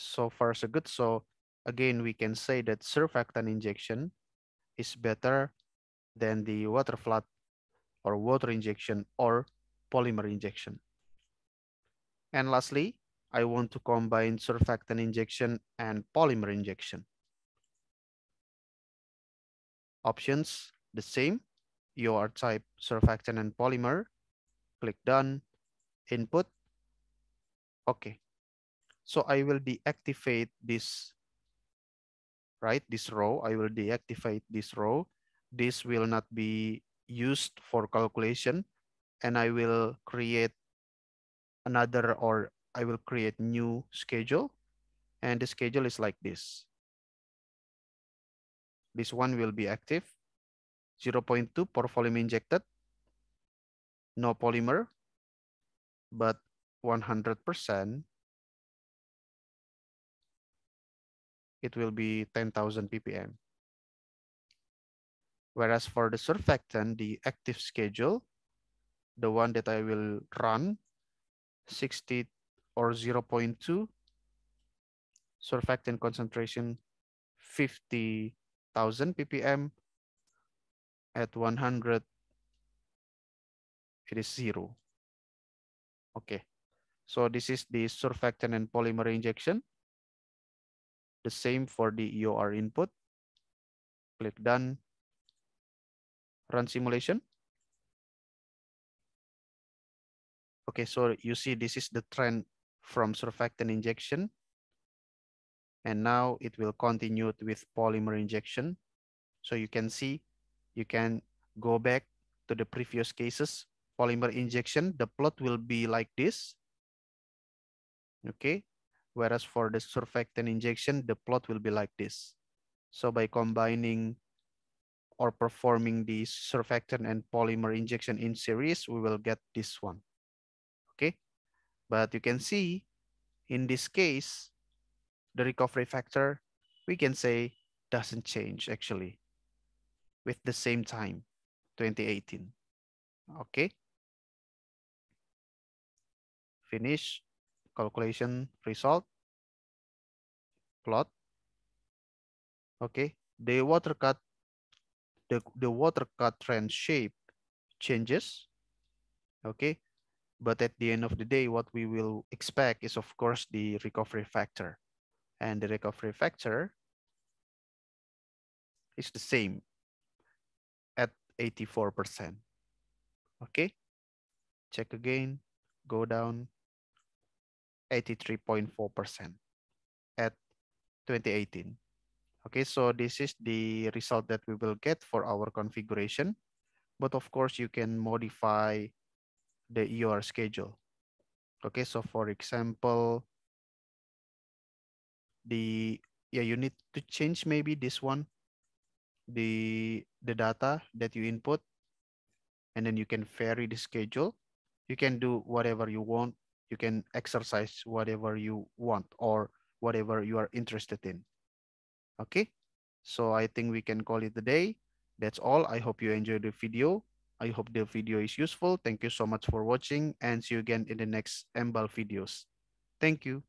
So far, so good. So again, we can say that surfactant injection is better than the water flood or water injection or polymer injection. And lastly, I want to combine surfactant injection and polymer injection. Options, the same. EOR type surfactant and polymer. Click done. Input. Okay. So I will deactivate this, right? This row, I will deactivate this row. This will not be used for calculation and I will create another or I will create new schedule and the schedule is like this. This one will be active. 0.2 pore volume injected. No polymer, but 100%. It will be 10,000 ppm. Whereas for the surfactant, the active schedule, the one that I will run, 60 or 0.2, surfactant concentration 50,000 ppm at 100 it is zero. Okay. So this is the surfactant and polymer injection the same for the EOR input click done run simulation okay so you see this is the trend from surfactant injection and now it will continue with polymer injection so you can see you can go back to the previous cases. Polymer injection, the plot will be like this. Okay. Whereas for the surfactant injection, the plot will be like this. So by combining or performing the surfactant and polymer injection in series, we will get this one. Okay. But you can see in this case, the recovery factor, we can say doesn't change actually with the same time, 2018. Okay. Finish calculation result. Plot. Okay. The water cut, the, the water cut trend shape changes. Okay. But at the end of the day, what we will expect is, of course, the recovery factor. And the recovery factor is the same at 84%. Okay, check again, go down 83.4% at 2018. Okay, so this is the result that we will get for our configuration. But of course, you can modify the EOR schedule. Okay, so for example, the yeah, you need to change maybe this one the the data that you input and then you can vary the schedule you can do whatever you want you can exercise whatever you want or whatever you are interested in. Okay? So i think we can call it a day. That's all. I hope you enjoyed the video. I hope the video is useful. Thank you so much for watching and see you again in the next mbal videos. Thank you